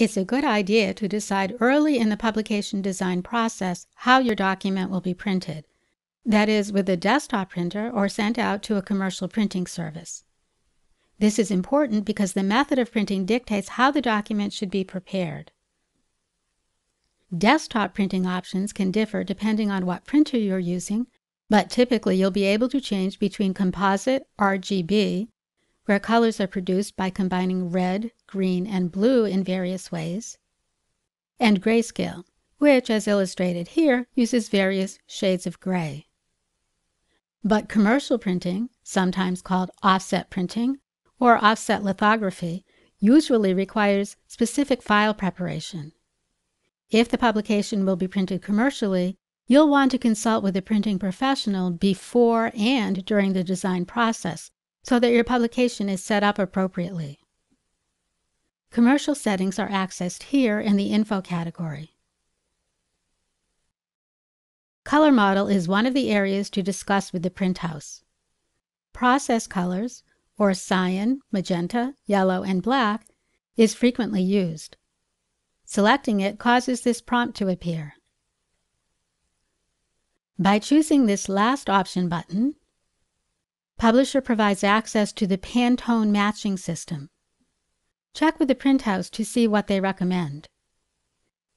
It's a good idea to decide early in the publication design process how your document will be printed. That is, with a desktop printer or sent out to a commercial printing service. This is important because the method of printing dictates how the document should be prepared. Desktop printing options can differ depending on what printer you're using, but typically you'll be able to change between composite RGB, where colors are produced by combining red, green, and blue in various ways, and grayscale, which, as illustrated here, uses various shades of gray. But commercial printing, sometimes called offset printing or offset lithography, usually requires specific file preparation. If the publication will be printed commercially, you'll want to consult with a printing professional before and during the design process so that your publication is set up appropriately. Commercial settings are accessed here in the Info category. Color model is one of the areas to discuss with the print house. Process colors, or cyan, magenta, yellow, and black, is frequently used. Selecting it causes this prompt to appear. By choosing this last option button, Publisher provides access to the Pantone matching system. Check with the print house to see what they recommend.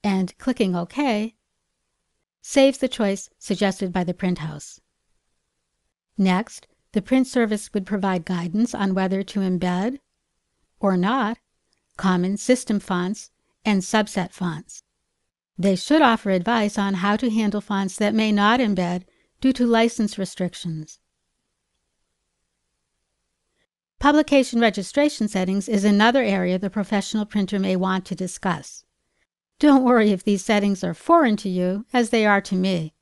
And clicking OK saves the choice suggested by the print house. Next, the print service would provide guidance on whether to embed or not common system fonts and subset fonts. They should offer advice on how to handle fonts that may not embed due to license restrictions. Publication registration settings is another area the professional printer may want to discuss. Don't worry if these settings are foreign to you, as they are to me.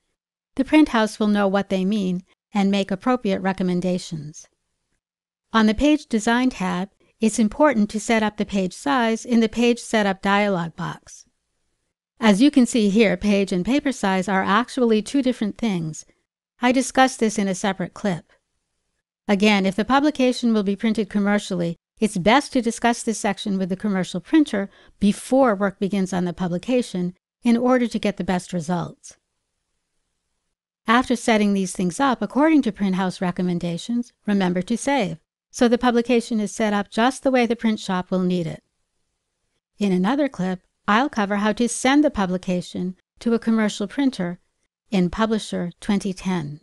The print house will know what they mean and make appropriate recommendations. On the Page Design tab, it's important to set up the page size in the Page Setup dialog box. As you can see here, page and paper size are actually two different things. I discussed this in a separate clip. Again, if the publication will be printed commercially, it's best to discuss this section with the commercial printer before work begins on the publication in order to get the best results. After setting these things up according to Printhouse recommendations, remember to save so the publication is set up just the way the print shop will need it. In another clip, I'll cover how to send the publication to a commercial printer in Publisher 2010.